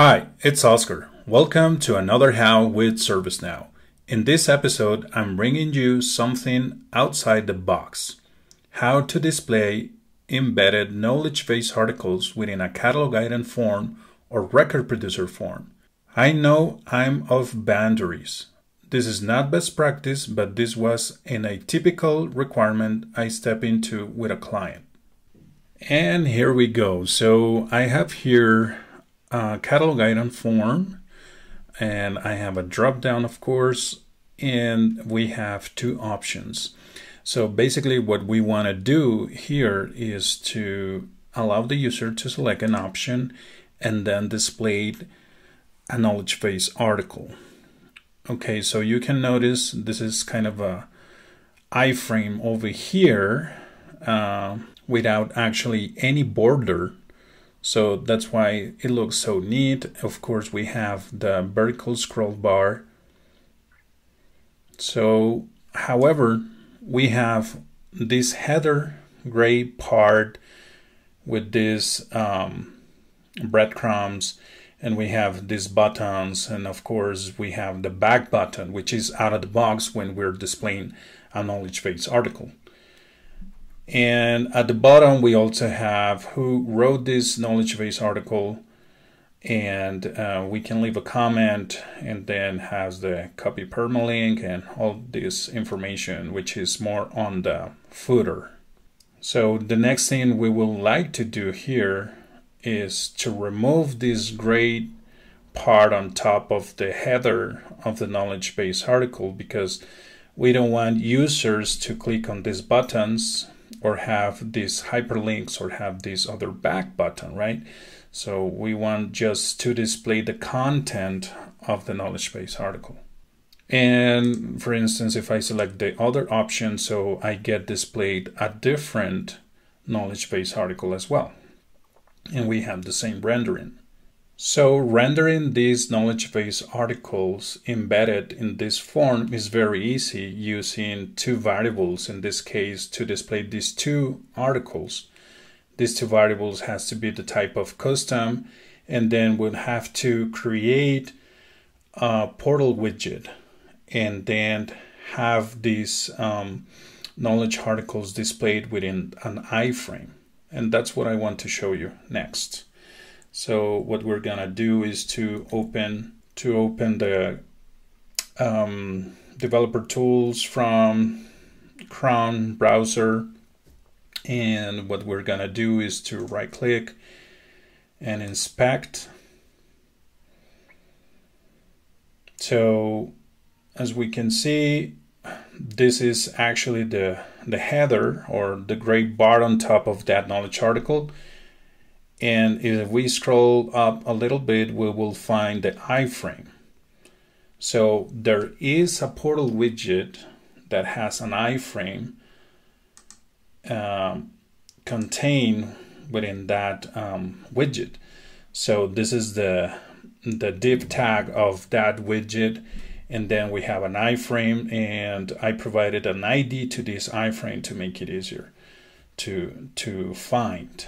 Hi, it's Oscar. Welcome to another How with ServiceNow. In this episode, I'm bringing you something outside the box how to display embedded knowledge base articles within a catalog item form or record producer form. I know I'm of boundaries. This is not best practice, but this was an atypical requirement I step into with a client. And here we go. So I have here a catalog item form and I have a drop down, of course, and we have two options. So basically what we want to do here is to allow the user to select an option and then display a knowledge base article. Okay, so you can notice this is kind of a iframe over here uh, without actually any border. So that's why it looks so neat. Of course, we have the vertical scroll bar. So, however, we have this header gray part with these um, breadcrumbs and we have these buttons and of course we have the back button which is out of the box when we're displaying a knowledge base article and at the bottom we also have who wrote this knowledge base article. And uh, we can leave a comment and then has the copy permalink and all this information which is more on the footer. So the next thing we would like to do here is to remove this gray part on top of the header of the knowledge base article because we don't want users to click on these buttons or have these hyperlinks or have this other back button, right? So we want just to display the content of the knowledge base article. And for instance, if I select the other option, so I get displayed a different knowledge base article as well. And we have the same rendering. So rendering these knowledge base articles embedded in this form is very easy using two variables in this case to display these two articles. These two variables has to be the type of custom and then we'll have to create a portal widget and then have these um, knowledge articles displayed within an iframe. And that's what I want to show you next. So what we're gonna do is to open to open the um, developer tools from Chrome browser. And what we're gonna do is to right click and inspect. So as we can see, this is actually the, the header or the gray bar on top of that knowledge article. And if we scroll up a little bit, we will find the iframe. So there is a portal widget that has an iframe um, contained within that um, widget. So this is the the div tag of that widget and then we have an iframe and I provided an ID to this iframe to make it easier to to find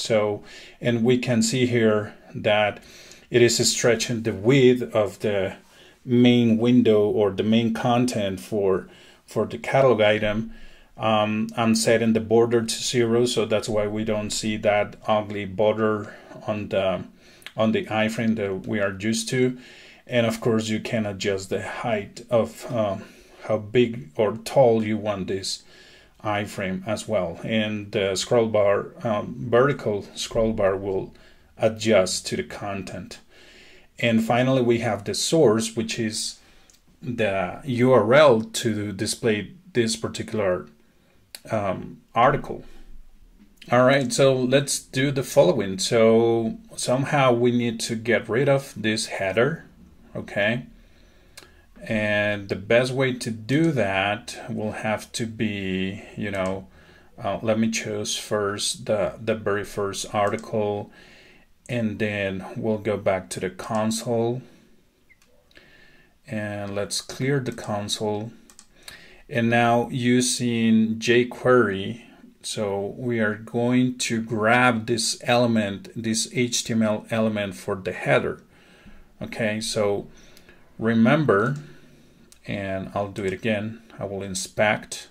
so and we can see here that it is stretching the width of the main window or the main content for for the catalog item um, I'm setting the border to zero. So that's why we don't see that ugly border on the on the iframe that we are used to. And of course you can adjust the height of um, how big or tall you want this iframe as well. And the scroll bar um, vertical scroll bar will adjust to the content. And finally we have the source which is the url to display this particular um, article. All right so let's do the following. So somehow we need to get rid of this header okay? And the best way to do that will have to be, you know, uh, let me choose first the, the very first article and then we'll go back to the console and let's clear the console and now using jQuery So we are going to grab this element, this HTML element for the header. Okay, so remember, and I'll do it again. I will inspect.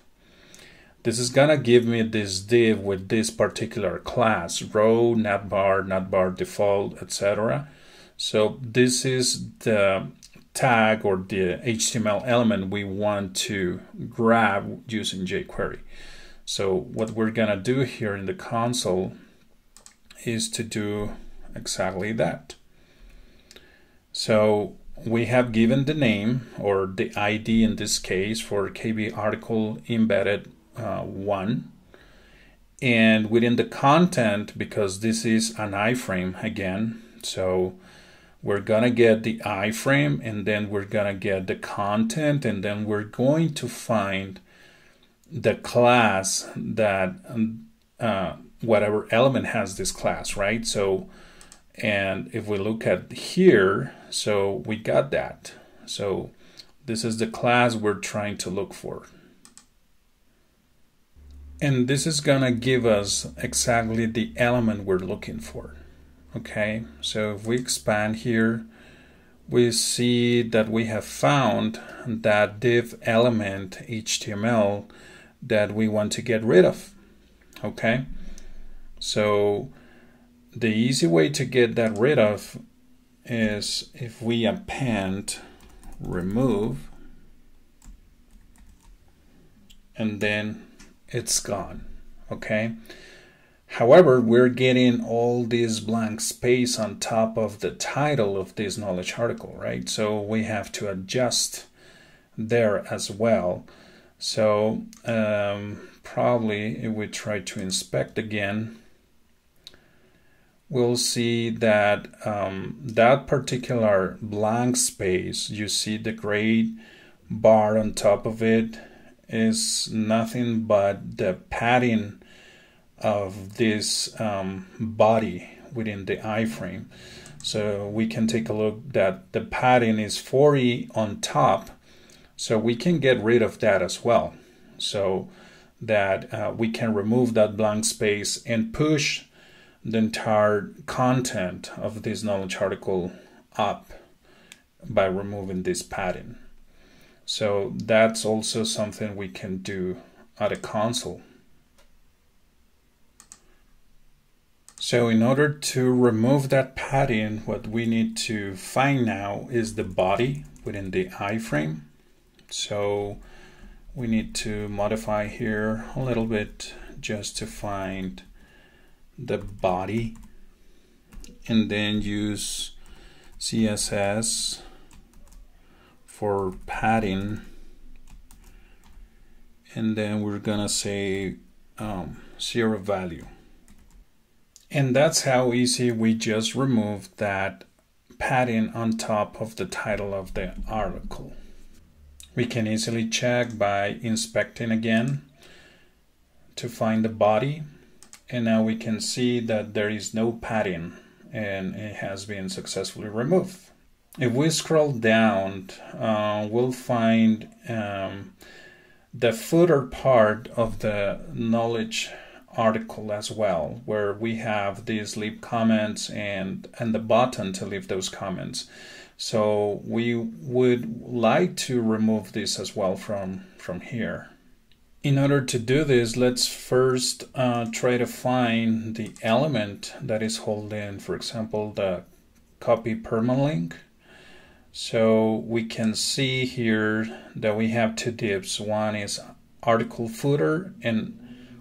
This is gonna give me this div with this particular class, row, navbar, navbar default, etc. So this is the tag or the HTML element we want to grab using jQuery. So what we're gonna do here in the console is to do exactly that. So we have given the name or the ID in this case for KB article embedded uh, 1 and within the content because this is an iframe again so we're gonna get the iframe and then we're gonna get the content and then we're going to find the class that um, uh, whatever element has this class right? So and if we look at here so we got that. So this is the class we're trying to look for. And this is gonna give us exactly the element we're looking for. Okay so if we expand here we see that we have found that div element HTML that we want to get rid of. Okay so the easy way to get that rid of is if we append remove and then it's gone okay However, we're getting all this blank space on top of the title of this knowledge article, right? So we have to adjust there as well. So um, probably if we try to inspect again, we'll see that um, that particular blank space, you see the gray bar on top of it is nothing but the padding of this um, body within the iframe. So we can take a look that the padding is 40 on top. So we can get rid of that as well. So that uh, we can remove that blank space and push the entire content of this knowledge article up by removing this padding. So that's also something we can do at a console. So in order to remove that padding, what we need to find now is the body within the iframe. So we need to modify here a little bit just to find the body and then use CSS for padding. And then we're gonna say um, zero value. And that's how easy we just removed that padding on top of the title of the article. We can easily check by inspecting again to find the body and now we can see that there is no padding and it has been successfully removed. If we scroll down, uh, we'll find um, the footer part of the knowledge article as well, where we have these leave comments and and the button to leave those comments. So we would like to remove this as well from from here. In order to do this, let's first uh, try to find the element that is holding, for example, the copy permalink. So we can see here that we have two divs. One is article footer and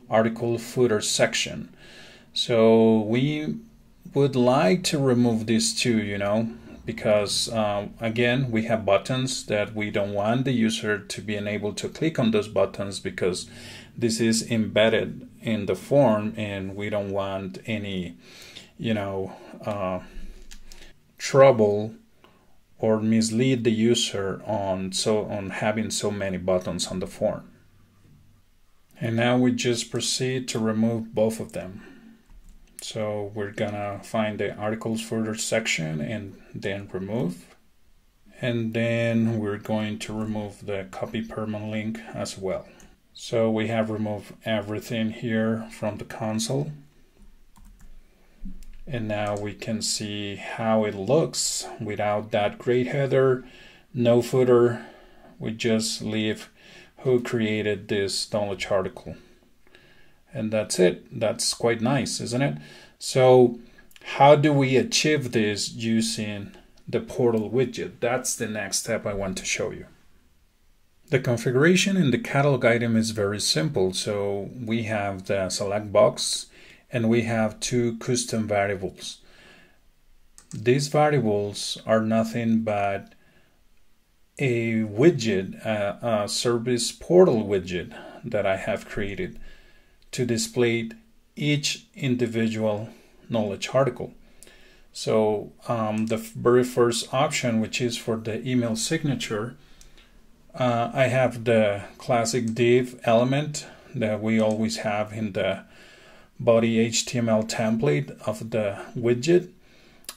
article footer section. So we would like to remove these two, you know, because um, again, we have buttons that we don't want the user to be unable to click on those buttons because this is embedded in the form and we don't want any, you know, uh, trouble or mislead the user on so on having so many buttons on the form. And now we just proceed to remove both of them. So we're gonna find the articles footer section and then remove. And then we're going to remove the copy permalink as well. So we have removed everything here from the console. And now we can see how it looks without that great header, no footer. We just leave who created this knowledge article. And that's it. That's quite nice, isn't it? So how do we achieve this using the portal widget? That's the next step I want to show you. The configuration in the catalog item is very simple. So we have the select box and we have two custom variables. These variables are nothing but a widget, a, a service portal widget that I have created to display each individual knowledge article. So um, the very first option, which is for the email signature, uh, I have the classic div element that we always have in the body HTML template of the widget.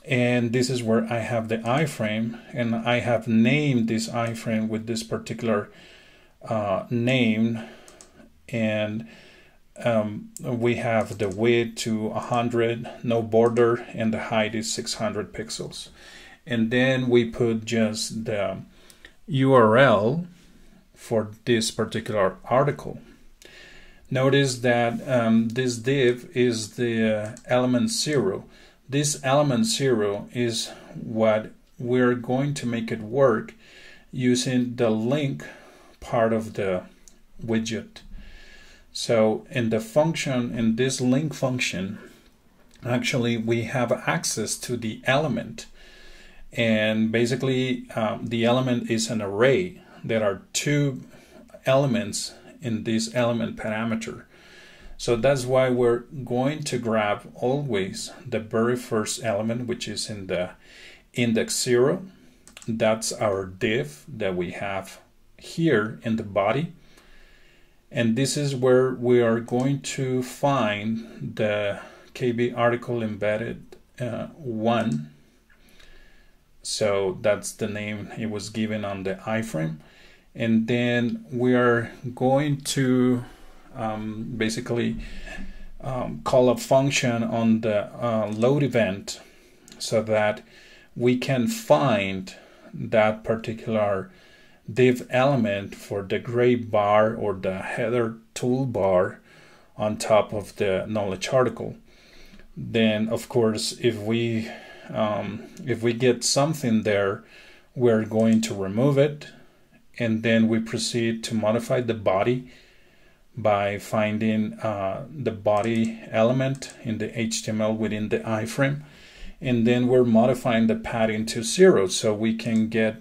And this is where I have the iframe and I have named this iframe with this particular uh, name and um, we have the width to 100 no border and the height is 600 pixels. And then we put just the URL for this particular article. Notice that um, this div is the element 0 this element 0 is what we're going to make it work using the link part of the widget so in the function, in this link function, actually we have access to the element. And basically um, the element is an array. There are two elements in this element parameter. So that's why we're going to grab always the very first element, which is in the index zero. That's our div that we have here in the body and this is where we are going to find the KB article embedded uh, 1 so that's the name it was given on the iframe. And then we are going to um, basically um, call a function on the uh, load event so that we can find that particular div element for the gray bar or the header toolbar on top of the knowledge article. Then, of course, if we um, if we get something there, we're going to remove it, and then we proceed to modify the body by finding uh, the body element in the HTML within the iframe, and then we're modifying the padding to zero so we can get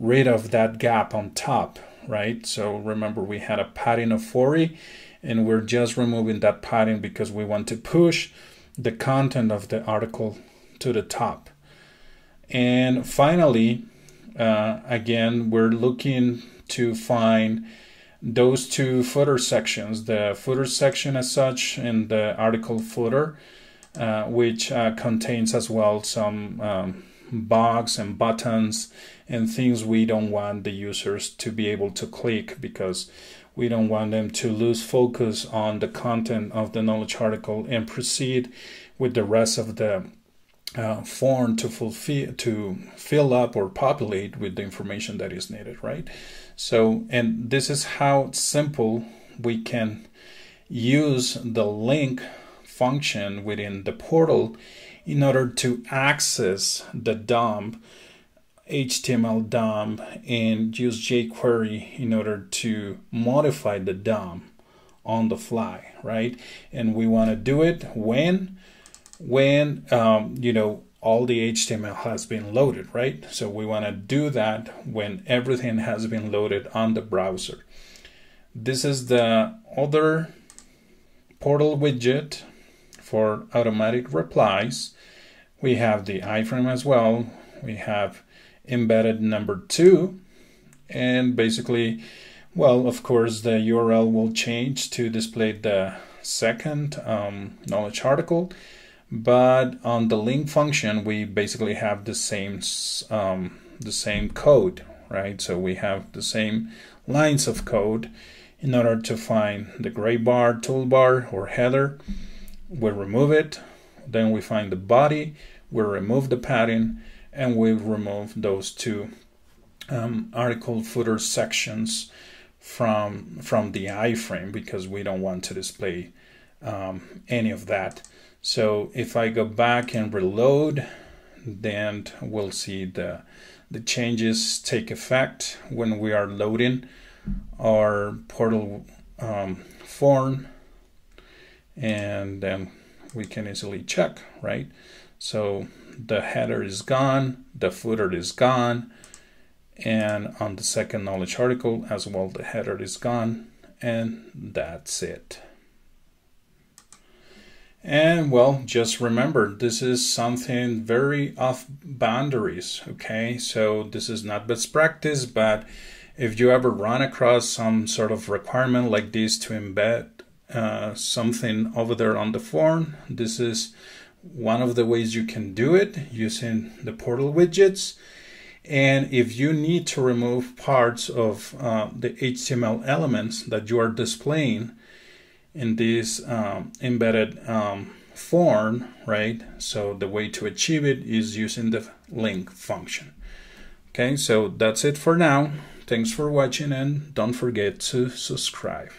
rid of that gap on top, right? So remember we had a padding of 40 and we're just removing that padding because we want to push the content of the article to the top. And finally, uh, again, we're looking to find those two footer sections, the footer section as such and the article footer, uh, which uh, contains as well some um, box and buttons and things we don't want the users to be able to click because we don't want them to lose focus on the content of the knowledge article and proceed with the rest of the uh, form to fulfill to fill up or populate with the information that is needed right? So and this is how simple we can use the link function within the portal in order to access the DOM, HTML DOM, and use jQuery in order to modify the DOM on the fly, right? And we want to do it when, when um, you know all the HTML has been loaded, right? So we want to do that when everything has been loaded on the browser. This is the other portal widget for automatic replies. We have the iframe as well. We have embedded number two. And basically, well, of course, the URL will change to display the second um, knowledge article. But on the link function, we basically have the same um, the same code, right? So we have the same lines of code in order to find the gray bar toolbar or header. We remove it, then we find the body, we remove the padding, and we remove those two um, article footer sections from from the iframe because we don't want to display um, any of that. So if I go back and reload, then we'll see the the changes take effect when we are loading our portal um, form and then we can easily check right? So the header is gone the footer is gone and on the second knowledge article as well the header is gone and that's it. And well just remember this is something very off boundaries okay? So this is not best practice but if you ever run across some sort of requirement like this to embed uh, something over there on the form this is one of the ways you can do it using the portal widgets and if you need to remove parts of uh, the HTML elements that you are displaying in this um, embedded um, form, right? So the way to achieve it is using the link function. Okay, so that's it for now. Thanks for watching and don't forget to subscribe.